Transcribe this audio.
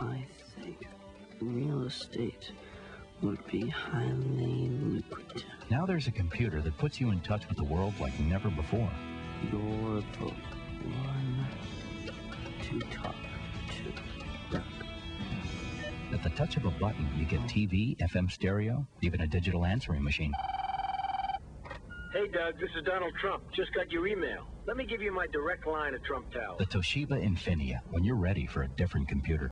I think real estate would be highly lucrative. Now there's a computer that puts you in touch with the world like never before. Your book. one to talk to. At the touch of a button, you get TV, FM stereo, even a digital answering machine. Hey, Doug, this is Donald Trump. Just got your email. Let me give you my direct line at Trump Tower. The Toshiba Infinia, when you're ready for a different computer.